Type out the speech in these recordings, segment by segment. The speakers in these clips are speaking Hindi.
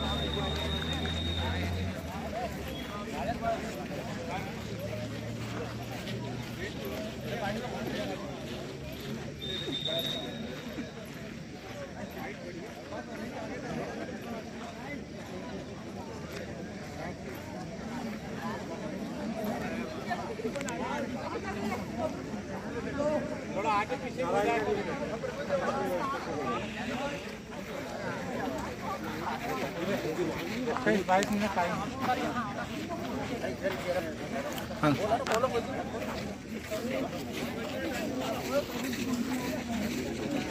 बाईस वाले टाइम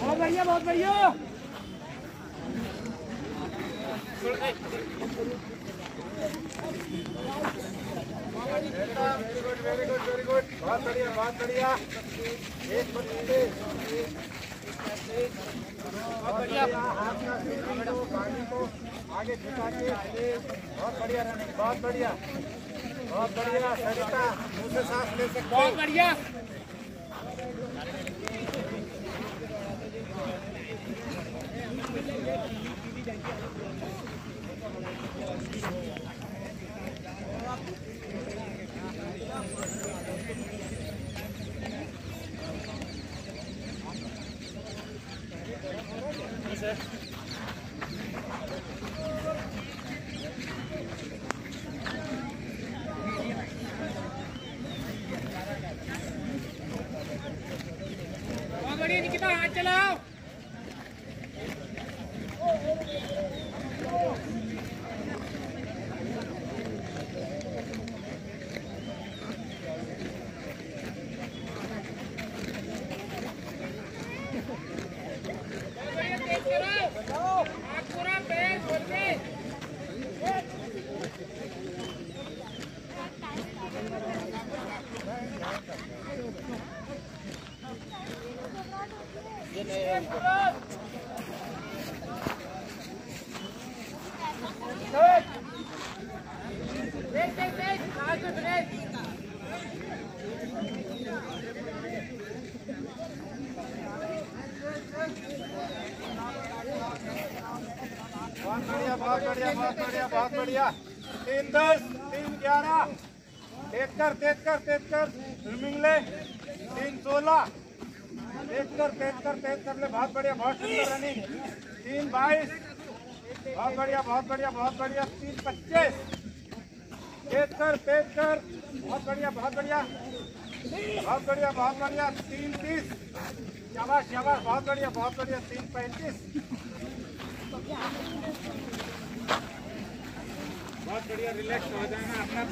बहुत बढ़िया बहुत बढ़िया बहुत बढ़िया। बहुत बढ़िया बहुत बढ़िया सरिता मुँह से सांस ले सकते बहुत बढ़िया हाथ चलाओ बहुत बढ़िया, तेज चलाओ। हाथ पूरा पैर खोल के देख देख देख हाथ में ब्रेक बहुत बढ़िया बहुत बढ़िया बहुत बढ़िया। बहुत बढ़िया तीन दस, तीन ग्यारह, तेज कर तेज कर तेज कर। ले तीन सोलह। तेज कर तेज कर तेज कर ले बहुत बढ़िया बहुत सुंदर रनिंग तीन बाईस बहुत बढ़िया बहुत बढ़िया बहुत बढ़िया तीन पच्चीस तेज कर तेज कर बहुत बढ़िया बहुत बढ़िया बहुत बढ़िया बहुत बढ़िया तीन तीस शाबाश शाबाश बहुत बढ़िया बहुत बढ़िया तीन पैंतीस बहुत बढ़िया रिलैक्स हो जाना अपना